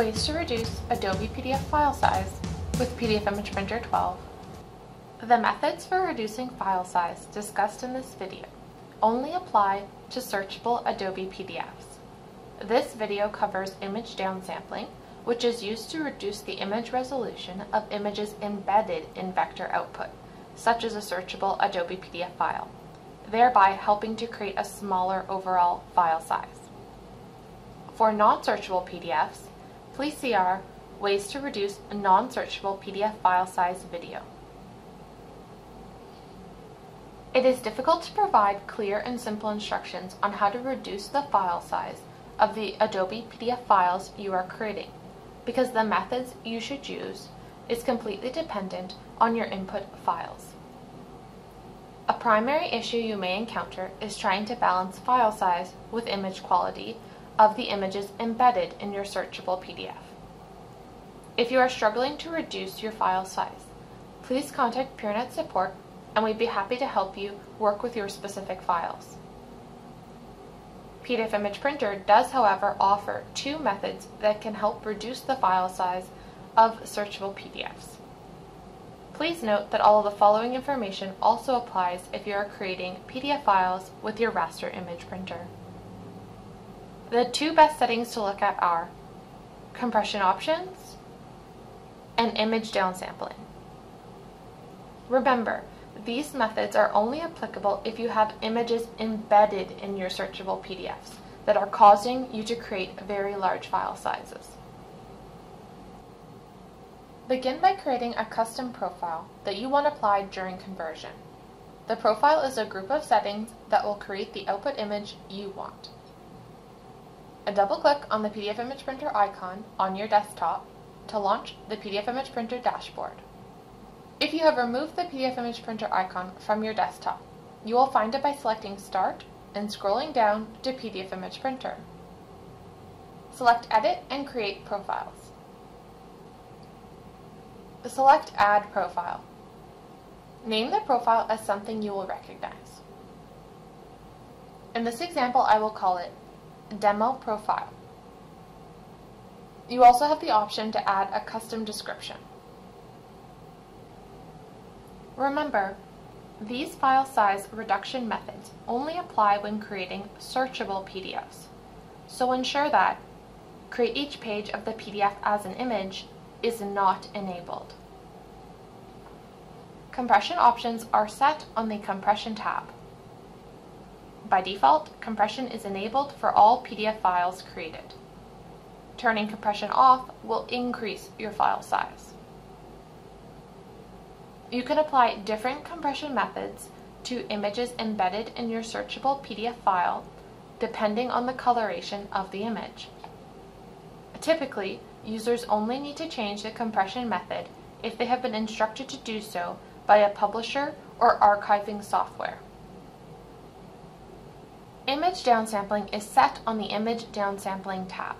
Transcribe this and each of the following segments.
Ways to reduce Adobe PDF file size with PDF Image Printer 12. The methods for reducing file size discussed in this video only apply to searchable Adobe PDFs. This video covers image downsampling, which is used to reduce the image resolution of images embedded in vector output, such as a searchable Adobe PDF file, thereby helping to create a smaller overall file size. For non-searchable PDFs, see our Ways to Reduce a Non-Searchable PDF File Size video. It is difficult to provide clear and simple instructions on how to reduce the file size of the Adobe PDF files you are creating because the methods you should use is completely dependent on your input files. A primary issue you may encounter is trying to balance file size with image quality of the images embedded in your searchable PDF. If you are struggling to reduce your file size, please contact PEERNET support and we'd be happy to help you work with your specific files. PDF Image Printer does, however, offer two methods that can help reduce the file size of searchable PDFs. Please note that all of the following information also applies if you are creating PDF files with your raster image printer. The two best settings to look at are compression options and image downsampling. Remember, these methods are only applicable if you have images embedded in your searchable PDFs that are causing you to create very large file sizes. Begin by creating a custom profile that you want applied during conversion. The profile is a group of settings that will create the output image you want. A double click on the PDF Image Printer icon on your desktop to launch the PDF Image Printer dashboard. If you have removed the PDF Image Printer icon from your desktop, you will find it by selecting Start and scrolling down to PDF Image Printer. Select Edit and Create Profiles. Select Add Profile. Name the profile as something you will recognize. In this example, I will call it Demo Profile. You also have the option to add a custom description. Remember, these file size reduction methods only apply when creating searchable PDFs, so ensure that Create each page of the PDF as an image is not enabled. Compression options are set on the Compression tab. By default, compression is enabled for all PDF files created. Turning compression off will increase your file size. You can apply different compression methods to images embedded in your searchable PDF file depending on the coloration of the image. Typically, users only need to change the compression method if they have been instructed to do so by a publisher or archiving software. Image downsampling is set on the Image Downsampling tab.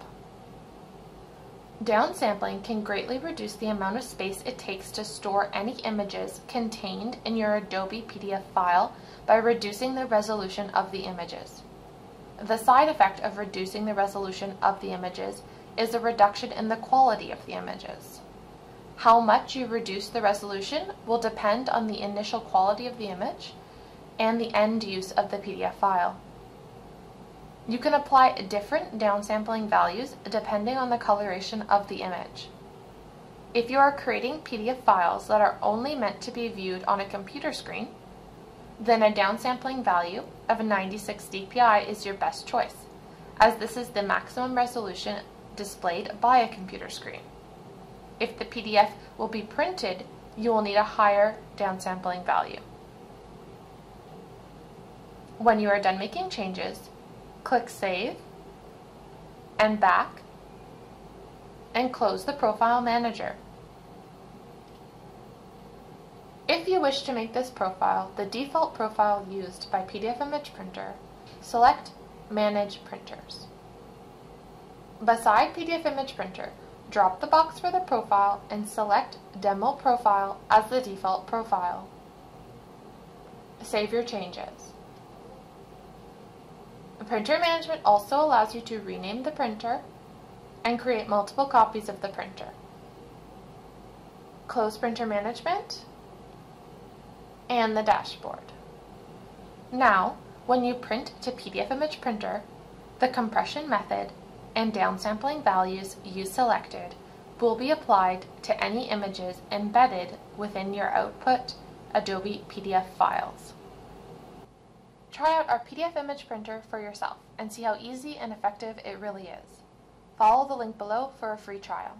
Downsampling can greatly reduce the amount of space it takes to store any images contained in your Adobe PDF file by reducing the resolution of the images. The side effect of reducing the resolution of the images is a reduction in the quality of the images. How much you reduce the resolution will depend on the initial quality of the image and the end use of the PDF file. You can apply different downsampling values depending on the coloration of the image. If you are creating PDF files that are only meant to be viewed on a computer screen, then a downsampling value of 96 dpi is your best choice, as this is the maximum resolution displayed by a computer screen. If the PDF will be printed, you will need a higher downsampling value. When you are done making changes, click Save and Back and close the Profile Manager. If you wish to make this profile the default profile used by PDF Image Printer, select Manage Printers. Beside PDF Image Printer, drop the box for the profile and select Demo Profile as the default profile. Save your changes. Printer management also allows you to rename the printer, and create multiple copies of the printer. Close printer management and the dashboard. Now, when you print to PDF image printer, the compression method and downsampling values you selected will be applied to any images embedded within your output Adobe PDF files. Try out our PDF image printer for yourself and see how easy and effective it really is. Follow the link below for a free trial.